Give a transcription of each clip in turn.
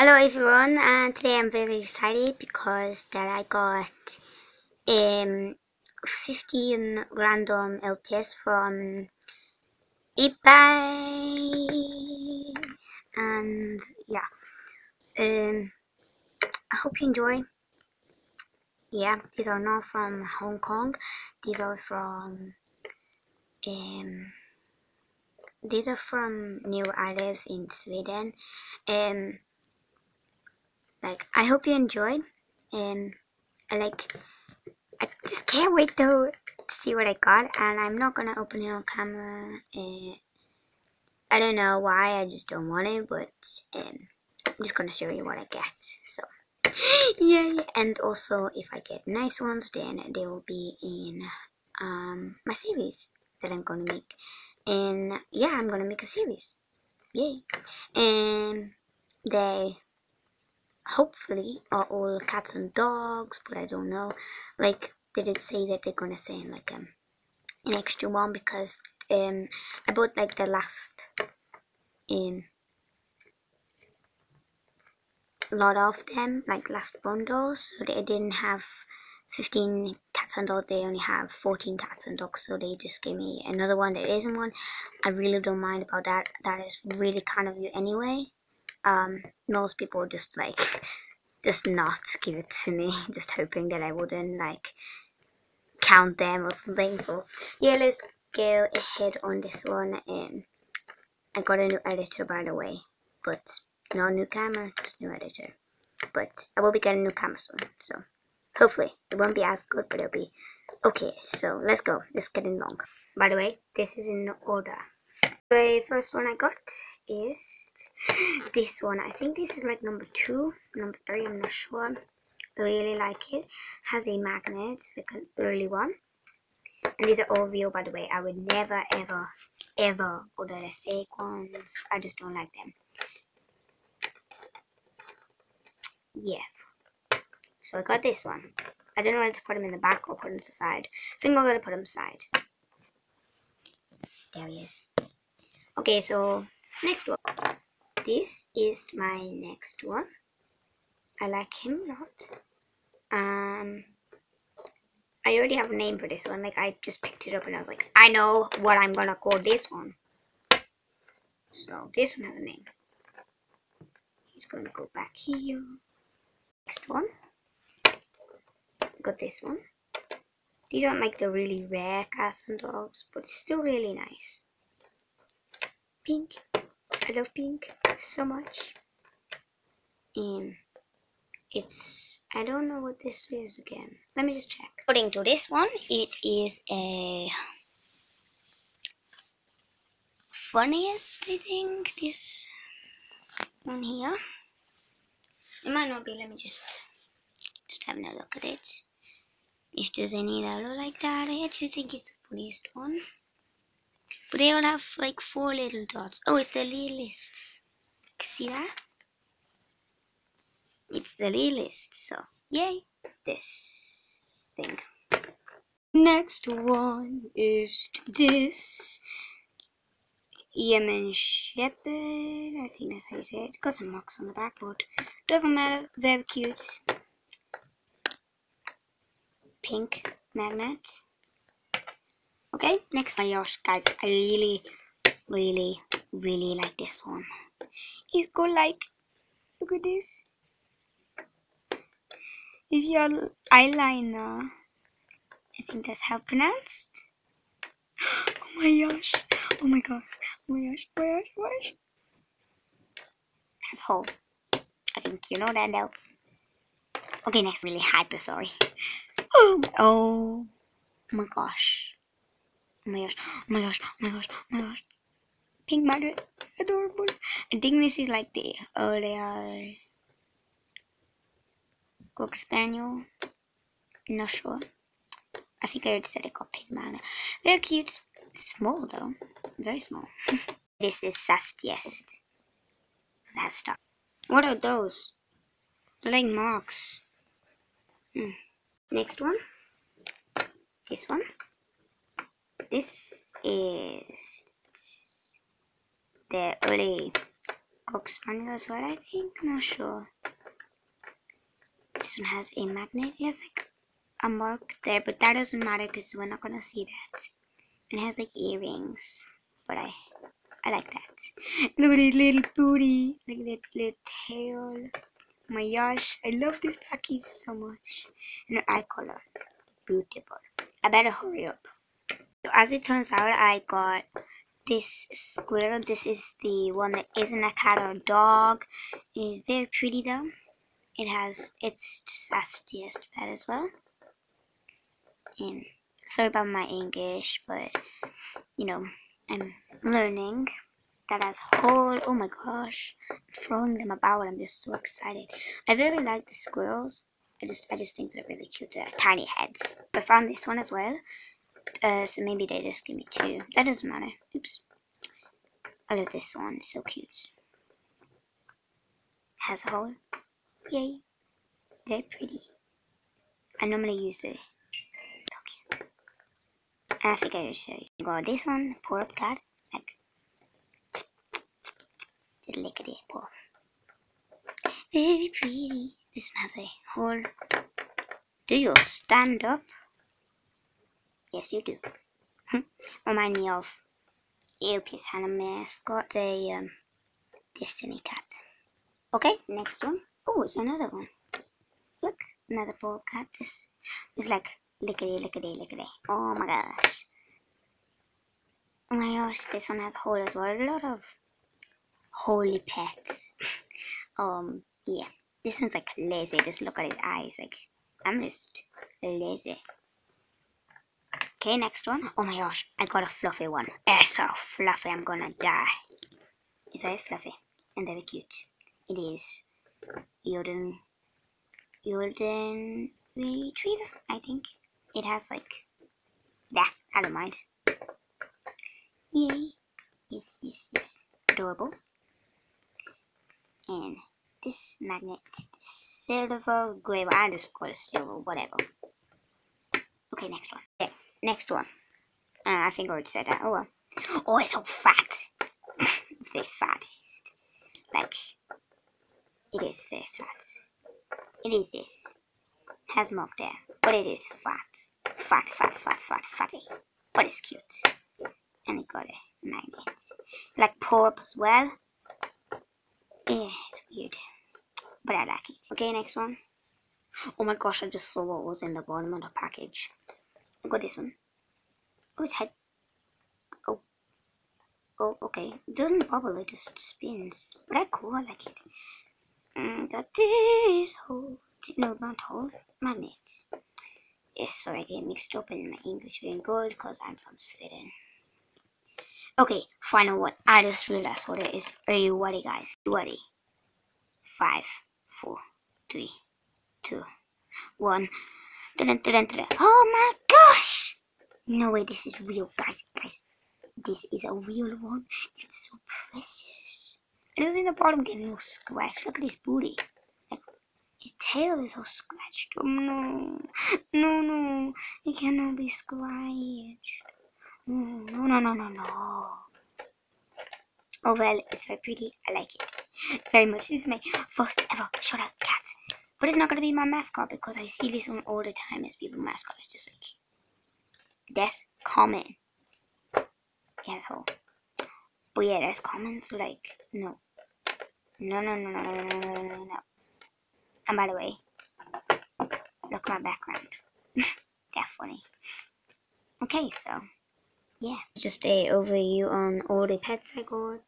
Hello everyone, and today I'm very excited because that I got um 15 random LPS from eBay, and yeah, um, I hope you enjoy. Yeah, these are not from Hong Kong; these are from um, these are from New I live in Sweden. Um, like I hope you enjoyed. and I like I just can't wait though to see what I got, and I'm not gonna open it on camera. I don't know why. I just don't want it, but um, I'm just gonna show you what I get. So. Yay! And also, if I get nice ones, then they will be in um, my series that I'm gonna make. And yeah, I'm gonna make a series. Yay! And they hopefully are all cats and dogs, but I don't know. Like they did say that they're gonna send like um, an extra one because um I bought like the last um lot of them, like last bundles, so they didn't have 15 cats and dogs, they only have 14 cats and dogs, so they just gave me another one that isn't one. I really don't mind about that, that is really kind of you anyway. Um, most people just like, just not give it to me, just hoping that I wouldn't like count them or something, so yeah, let's go ahead on this one, Um, I got a new editor by the way, but no new camera, just new editor. But I will be getting a new camera soon, so hopefully it won't be as good, but it'll be okay. So let's go. Let's get in long. By the way, this is in order. The first one I got is this one. I think this is like number two, number three. I'm not sure. I really like it. Has a magnet, it's like an early one. And these are all real, by the way. I would never, ever, ever order the fake ones. I just don't like them. Yeah. So I got this one. I don't know whether to put him in the back or put him to the side. I think I'm going to put him aside. There he is. Okay, so next one. This is my next one. I like him a lot. Um, I already have a name for this one. Like, I just picked it up and I was like, I know what I'm to call this one. So, this one has a name. He's to go back here next one. Got this one. These aren't like the really rare cats and dogs, but it's still really nice. Pink. I love pink so much. And it's, I don't know what this is again. Let me just check. According to this one, it is a funniest, I think, this one here. It might not be. Let me just just having a look at it. If there's any that look like that, I actually think it's the funniest one. But they all have like four little dots. Oh, it's the littlest. See that? It's the littlest. So, yay! This thing. Next one is this. Yemen Shepherd, I think that's how you say it. It's got some marks on the back, but doesn't matter. Very cute. Pink magnet. Okay, next my gosh, guys, I really, really, really like this one. He's got like, look at this. Is your eyeliner? I think that's how pronounced. Oh my gosh. Oh my gosh. Oh my gosh. Oh my gosh. Oh my gosh. Asshole. I think you know that now. Okay, next. Really hyper, sorry. Oh, oh my gosh. Oh my gosh. Oh my gosh. Oh my gosh. Oh my gosh. Pink magnet. Adorable. I think this is like the earlier Cock Spaniel. Not sure. I think I already said it got pink magnet. Very cute. Small though. Very small. this is Sastiest. That stuff. What are those? They're marks. Hmm. Next one. This one. This is the early Cock as well, I think. Not sure. This one has a magnet. It has like a mark there, but that doesn't matter because we're not gonna see that. It has like earrings, but I I like that. Look at his little booty. Look at that little tail. Oh my gosh, I love this package so much. And the eye color, beautiful. I better hurry up. As it turns out, I got this squirrel. This is the one that isn't a cat or a dog. It's very pretty though. It has, it's just as as pet as well. And sorry about my English, but you know, I'm learning. That has whole, oh my gosh, throwing them about. I'm just so excited. I really like the squirrels. I just, I just think they're really cute. They're tiny heads. I found this one as well. Uh, so maybe they just give me two. That doesn't matter. Oops. I love this one. It's so cute. Has a hole. Yay. Very pretty. I normally use the so cute. I think I just show you. Got this one, pour up cat. Like just at it pour. Very pretty. This one has a hole. Do you stand up? Yes, you do. Remind me of European Hannah mascot, a um, Destiny cat. Okay, next one. Oh, it's another one. Look, another ball cat. This is like lickety, lickety, lickety. Oh my gosh. Oh my gosh, this one has a hole as well. A lot of holy pets. um, yeah. This one's like lazy. Just look at his eyes. Like, I'm just lazy. Okay, next one. Oh my gosh, I got a fluffy one. It's so fluffy, I'm gonna die. It's very fluffy and very cute. It is Yoden, Yoden Retriever, I think. It has like, yeah, I don't mind. Yay. Yes, yes, yes. Adorable. And this magnet, this silver gray, I just call it silver, whatever. Okay, next one. Next one. Uh, I think I already said that. Oh well. Oh, it's so fat. it's the fattest. Like, it is very fat. It is this. Has milk there, but it is fat. Fat, fat, fat, fat, fatty. But it's cute. And it got a magnet. Like pork as well. Yeah, it's weird. But I like it. Okay, next one. Oh my gosh, I just saw what was in the bottom of the package. I got this one. Oh, his head. Oh. Oh, okay. It doesn't bubble, it just spins. But I cool, I like it. Mm, and got this whole. No, not whole. Magnets. Yes, eh, sorry, I get mixed up in my English being good because I'm from Sweden. Okay, final one. I just realized what it is. Are you ready, guys? Ready? Five, four, three, two, one. Oh my gosh! No way, this is real, guys. Guys, this is a real one. It's so precious. And it was in the bottom getting all scratched. Look at his booty. Like, his tail is all scratched. Oh no. No, no. It cannot be scratched. No, no, no, no, no, no. Oh well, it's very pretty. I like it very much. This is my first ever shot out cat. But it's not going to be my mascot because I see this one all the time as people mascot. It's just like, that's common. Asshole. But yeah, that's common. So like, no. No, no, no, no, no, no, no, no, no. And by the way, look at my background. that's funny. Okay, so, yeah. Just a overview on all the pets I got.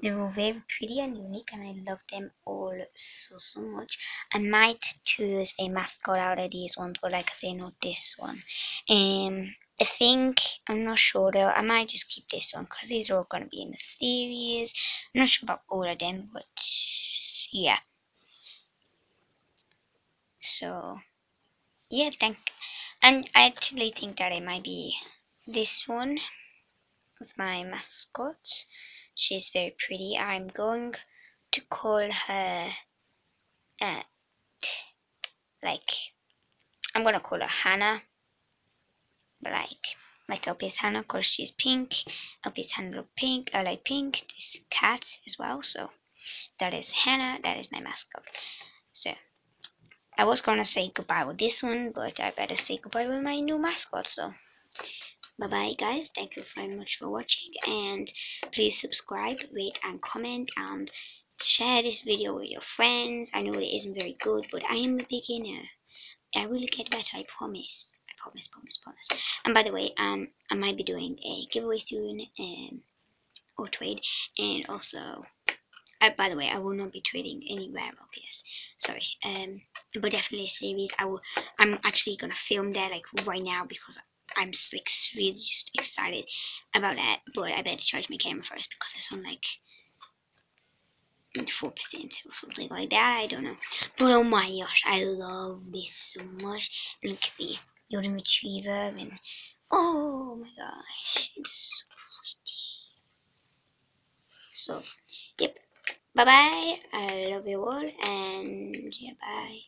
They were very pretty and unique, and I love them all so so much. I might choose a mascot out of these ones, but like I say, not this one. Um, I think I'm not sure though. I might just keep this one because these are all gonna be in the series. I'm not sure about all of them, but yeah. So yeah, thank. And I actually think that it might be this one was my mascot. She's very pretty. I'm going to call her, uh, like, I'm gonna call her Hannah. But like, like LPS Hannah, of course she's pink. LPS Hannah look pink, I like pink. This cat as well, so that is Hannah, that is my mascot. So I was gonna say goodbye with this one, but I better say goodbye with my new mascot, so bye bye guys thank you very much for watching and please subscribe rate and comment and share this video with your friends i know it isn't very good but i am a beginner i will get better i promise i promise promise promise and by the way um i might be doing a giveaway soon um or trade and also uh, by the way, I will not be trading anywhere obvious. Sorry. Um, but definitely a series. I will. I'm actually gonna film that like right now because I'm like really just excited about that. But I better charge my camera first because it's on like four percent or something like that. I don't know. But oh my gosh, I love this so much. Look at the Yoda Retriever and oh my gosh, it's so pretty. So, yep. Bye bye. I love you all and yeah, bye.